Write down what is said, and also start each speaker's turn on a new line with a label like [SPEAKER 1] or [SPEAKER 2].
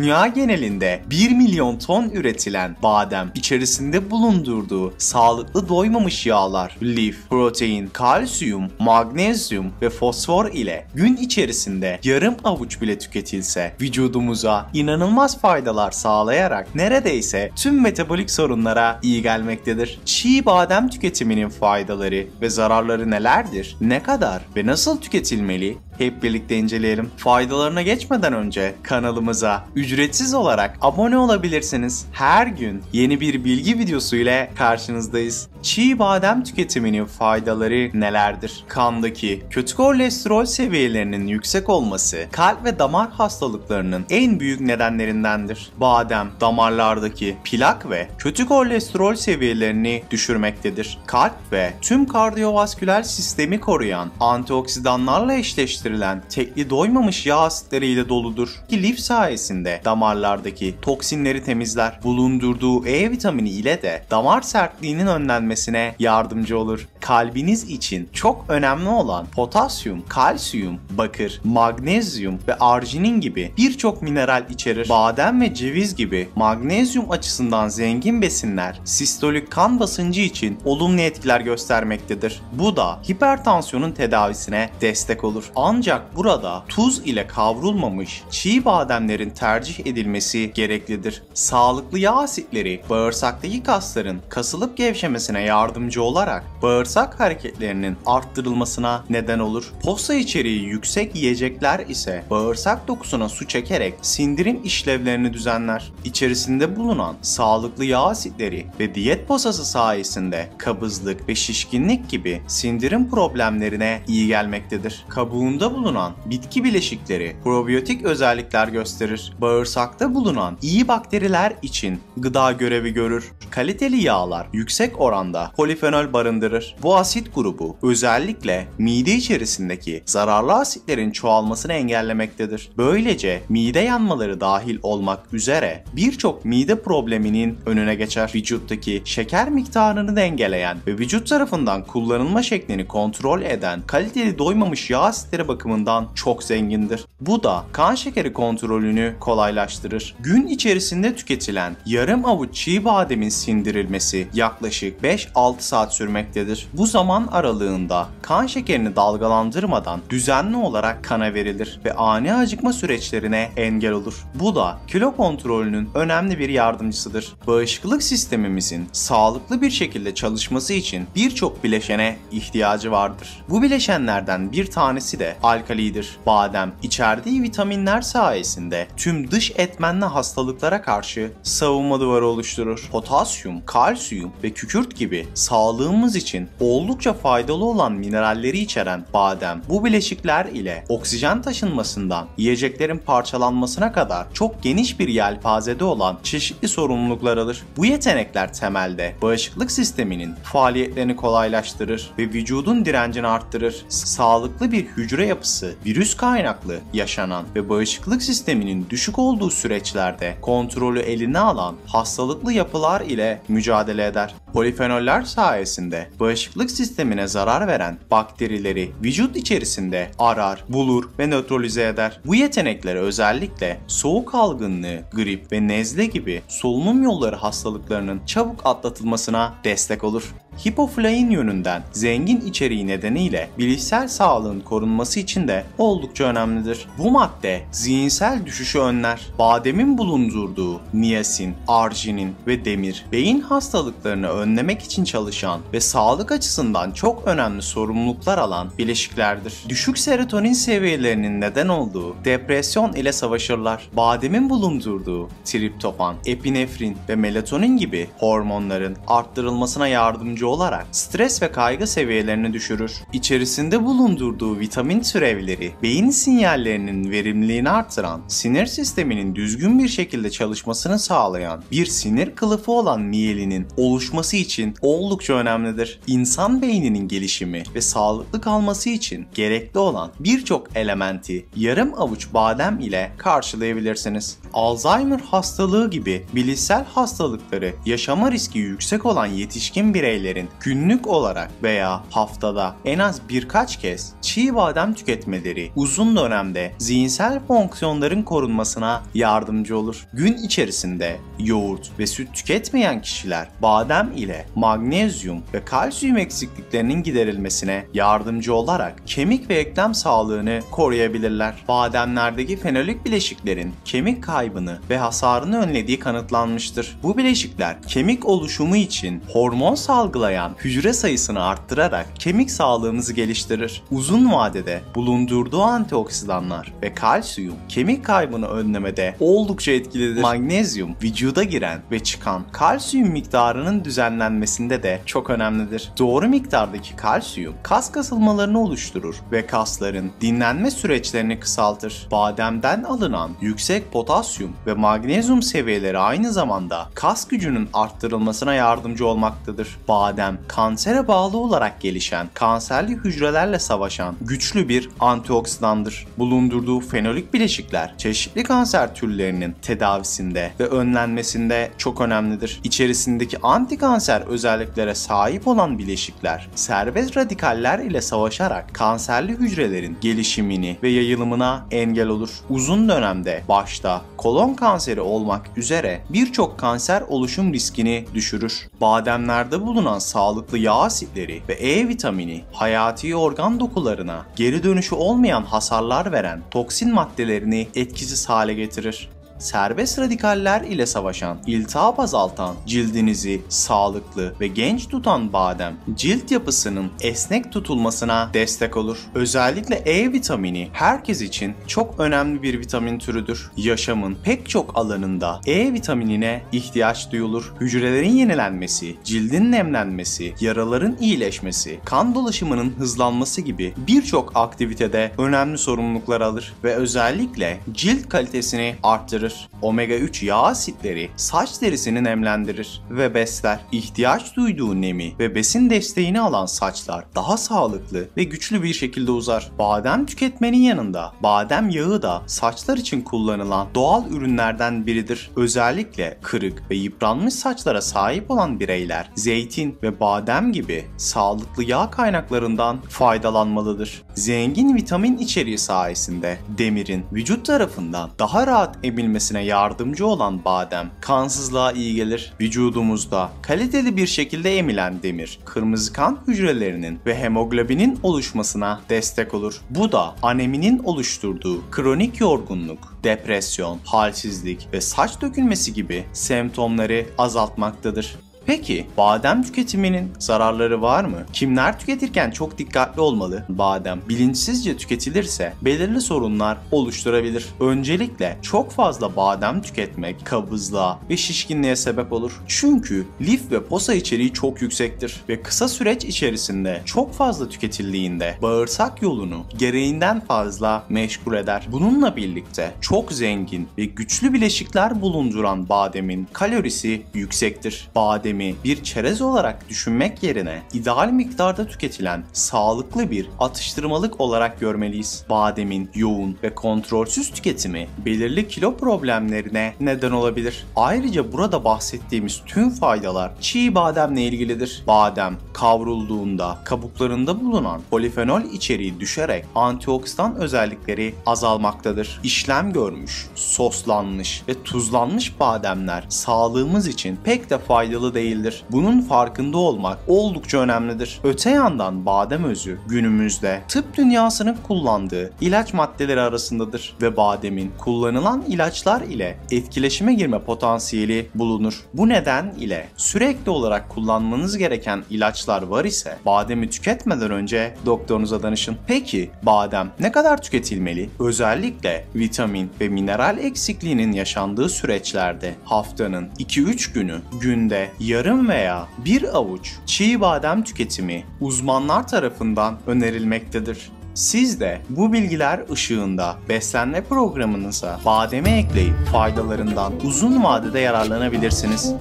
[SPEAKER 1] dünya genelinde 1 milyon ton üretilen badem içerisinde bulundurduğu sağlıklı doymamış yağlar, lif, protein, kalsiyum, magnezyum ve fosfor ile gün içerisinde yarım avuç bile tüketilse vücudumuza inanılmaz faydalar sağlayarak neredeyse tüm metabolik sorunlara iyi gelmektedir. Çiğ badem tüketiminin faydaları ve zararları nelerdir? Ne kadar ve nasıl tüketilmeli? Hep birlikte inceleyelim. Faydalarına geçmeden önce kanalımıza ücretsiz olarak abone olabilirsiniz. Her gün yeni bir bilgi videosu ile karşınızdayız. Çiğ badem tüketiminin faydaları nelerdir? Kandaki kötü kolesterol seviyelerinin yüksek olması kalp ve damar hastalıklarının en büyük nedenlerindendir. Badem damarlardaki plak ve kötü kolesterol seviyelerini düşürmektedir. Kalp ve tüm kardiyovasküler sistemi koruyan antioksidanlarla eşleştirilen tekli doymamış yağ asitleriyle doludur. Ki lif sayesinde damarlardaki toksinleri temizler. Bulundurduğu E vitamini ile de damar sertliğinin önlenmesine yardımcı olur. Kalbiniz için çok önemli olan potasyum, kalsiyum, bakır, magnezyum ve arginin gibi birçok mineral içerir. Badem ve ceviz gibi magnezyum açısından zengin besinler sistolik kan basıncı için olumlu etkiler göstermektedir. Bu da hipertansiyonun tedavisine destek olur. Ancak burada tuz ile kavrulmamış çiğ bademlerin tercih edilmesi gereklidir. Sağlıklı yağ asitleri bağırsaktaki kasların kasılıp gevşemesine yardımcı olarak bağırsak hareketlerinin arttırılmasına neden olur. Posa içeriği yüksek yiyecekler ise bağırsak dokusuna su çekerek sindirim işlevlerini düzenler. İçerisinde bulunan sağlıklı yağ asitleri ve diyet posası sayesinde kabızlık ve şişkinlik gibi sindirim problemlerine iyi gelmektedir. Kabuğunda bulunan bitki bileşikleri probiyotik özellikler gösterir. Bağırsakta bulunan iyi bakteriler için gıda görevi görür. Kaliteli yağlar yüksek oranda polifenol barındırır. Bu asit grubu özellikle mide içerisindeki zararlı asitlerin çoğalmasını engellemektedir. Böylece mide yanmaları dahil olmak üzere birçok mide probleminin önüne geçer. Vücuttaki şeker miktarını dengeleyen ve vücut tarafından kullanılma şeklini kontrol eden kaliteli doymamış yağ asitleri bakımından çok zengindir. Bu da kan şekeri kontrolünü kolaylaştırır. Gün içerisinde tüketilen yarım avuç çiğ bademin sindirilmesi yaklaşık 5-6 saat sürmektedir. Bu zaman aralığında kan şekerini dalgalandırmadan düzenli olarak kana verilir ve ani acıkma süreçlerine engel olur. Bu da kilo kontrolünün önemli bir yardımcısıdır. Bağışıklık sistemimizin sağlıklı bir şekilde çalışması için birçok bileşene ihtiyacı vardır. Bu bileşenlerden bir tanesi de alkalidir. Badem içerdiği vitaminler sayesinde tüm dış etmenli hastalıklara karşı savunma duvarı oluşturur. Potasyum, kalsiyum ve kükürt gibi sağlığımız için oldukça faydalı olan mineralleri içeren badem bu bileşikler ile oksijen taşınmasından yiyeceklerin parçalanmasına kadar çok geniş bir yelpazede olan çeşitli sorumluluklar alır. Bu yetenekler temelde bağışıklık sisteminin faaliyetlerini kolaylaştırır ve vücudun direncini arttırır. Sağlıklı bir hücre yapısı virüs kaynaklı yaşanan ve bağışıklık sisteminin düşük olduğu süreçlerde kontrolü eline alan hastalıklı yapılar ile mücadele eder. Polifenoller sayesinde bağışıklık sistemine zarar veren bakterileri vücut içerisinde arar, bulur ve nötralize eder. Bu yetenekler özellikle soğuk algınlığı, grip ve nezle gibi solunum yolları hastalıklarının çabuk atlatılmasına destek olur. Hipoflain yönünden zengin içeriği nedeniyle bilişsel sağlığın korunması için de oldukça önemlidir. Bu madde zihinsel düşüşü önler. Bademin bulundurduğu niyasin, arginin ve demir beyin hastalıklarını önlemek için çalışan ve sağlık açısından çok önemli sorumluluklar alan bileşiklerdir. Düşük serotonin seviyelerinin neden olduğu depresyon ile savaşırlar. Bademin bulundurduğu triptofan, epinefrin ve melatonin gibi hormonların arttırılmasına yardımcı olarak stres ve kaygı seviyelerini düşürür. İçerisinde bulundurduğu vitamin türevleri beyin sinyallerinin verimliliğini artıran, sinir sisteminin düzgün bir şekilde çalışmasını sağlayan bir sinir kılıfı olan miyelinin oluşması için oldukça önemlidir. İnsan beyninin gelişimi ve sağlıklı kalması için gerekli olan birçok elementi yarım avuç badem ile karşılayabilirsiniz. Alzheimer hastalığı gibi bilişsel hastalıkları yaşama riski yüksek olan yetişkin bireylerin kişilerin günlük olarak veya haftada en az birkaç kez çiğ badem tüketmeleri uzun dönemde zihinsel fonksiyonların korunmasına yardımcı olur. Gün içerisinde yoğurt ve süt tüketmeyen kişiler badem ile magnezyum ve kalsiyum eksikliklerinin giderilmesine yardımcı olarak kemik ve eklem sağlığını koruyabilirler. Bademlerdeki fenolik bileşiklerin kemik kaybını ve hasarını önlediği kanıtlanmıştır. Bu bileşikler kemik oluşumu için hormon salgılayan hücre sayısını arttırarak kemik sağlığımızı geliştirir. Uzun vadede bulundurduğu antioksidanlar ve kalsiyum kemik kaybını önlemede oldukça etkilidir. Magnezyum vücuda giren ve çıkan kalsiyum miktarının düzenlenmesinde de çok önemlidir. Doğru miktardaki kalsiyum kas kasılmalarını oluşturur ve kasların dinlenme süreçlerini kısaltır. Bademden alınan yüksek potasyum ve magnezyum seviyeleri aynı zamanda kas gücünün arttırılmasına yardımcı olmaktadır. Badem kansere bağlı olarak gelişen, kanserli hücrelerle savaşan güçlü bir antioksidandır. Bulundurduğu fenolik bileşikler çeşitli kanser türlerinin tedavisinde ve önlenmesinde çok önemlidir. İçerisindeki antikanser özelliklere sahip olan bileşikler serbest radikaller ile savaşarak kanserli hücrelerin gelişimini ve yayılımına engel olur. Uzun dönemde başta kolon kanseri olmak üzere birçok kanser oluşum riskini düşürür. Bademlerde bulunan sağlıklı yağ asitleri ve E vitamini hayati organ dokularına geri dönüşü olmayan hasarlar veren toksin maddelerini etkisiz hale getirir serbest radikaller ile savaşan, iltihap azaltan, cildinizi sağlıklı ve genç tutan badem, cilt yapısının esnek tutulmasına destek olur. Özellikle E vitamini herkes için çok önemli bir vitamin türüdür. Yaşamın pek çok alanında E vitaminine ihtiyaç duyulur. Hücrelerin yenilenmesi, cildin nemlenmesi, yaraların iyileşmesi, kan dolaşımının hızlanması gibi birçok aktivitede önemli sorumluluklar alır ve özellikle cilt kalitesini arttırır arttırır. Omega 3 yağ asitleri saç derisini nemlendirir ve besler. İhtiyaç duyduğu nemi ve besin desteğini alan saçlar daha sağlıklı ve güçlü bir şekilde uzar. Badem tüketmenin yanında badem yağı da saçlar için kullanılan doğal ürünlerden biridir. Özellikle kırık ve yıpranmış saçlara sahip olan bireyler zeytin ve badem gibi sağlıklı yağ kaynaklarından faydalanmalıdır. Zengin vitamin içeriği sayesinde demirin vücut tarafından daha rahat emilmesine yardımcı olan badem kansızlığa iyi gelir. Vücudumuzda kaliteli bir şekilde emilen demir kırmızı kan hücrelerinin ve hemoglobinin oluşmasına destek olur. Bu da aneminin oluşturduğu kronik yorgunluk, depresyon, halsizlik ve saç dökülmesi gibi semptomları azaltmaktadır. Peki badem tüketiminin zararları var mı? Kimler tüketirken çok dikkatli olmalı? Badem bilinçsizce tüketilirse belirli sorunlar oluşturabilir. Öncelikle çok fazla badem tüketmek kabızlığa ve şişkinliğe sebep olur. Çünkü lif ve posa içeriği çok yüksektir ve kısa süreç içerisinde çok fazla tüketildiğinde bağırsak yolunu gereğinden fazla meşgul eder. Bununla birlikte çok zengin ve güçlü bileşikler bulunduran bademin kalorisi yüksektir. Badem bademi bir çerez olarak düşünmek yerine ideal miktarda tüketilen sağlıklı bir atıştırmalık olarak görmeliyiz. Bademin yoğun ve kontrolsüz tüketimi belirli kilo problemlerine neden olabilir. Ayrıca burada bahsettiğimiz tüm faydalar çiğ bademle ilgilidir. Badem kavrulduğunda kabuklarında bulunan polifenol içeriği düşerek antioksidan özellikleri azalmaktadır. İşlem görmüş, soslanmış ve tuzlanmış bademler sağlığımız için pek de faydalı değil değildir. Bunun farkında olmak oldukça önemlidir. Öte yandan badem özü günümüzde tıp dünyasının kullandığı ilaç maddeleri arasındadır ve bademin kullanılan ilaçlar ile etkileşime girme potansiyeli bulunur. Bu neden ile sürekli olarak kullanmanız gereken ilaçlar var ise bademi tüketmeden önce doktorunuza danışın. Peki badem ne kadar tüketilmeli? Özellikle vitamin ve mineral eksikliğinin yaşandığı süreçlerde haftanın 2-3 günü günde yarım veya bir avuç çiğ badem tüketimi uzmanlar tarafından önerilmektedir. Siz de bu bilgiler ışığında beslenme programınıza bademe ekleyip faydalarından uzun vadede yararlanabilirsiniz.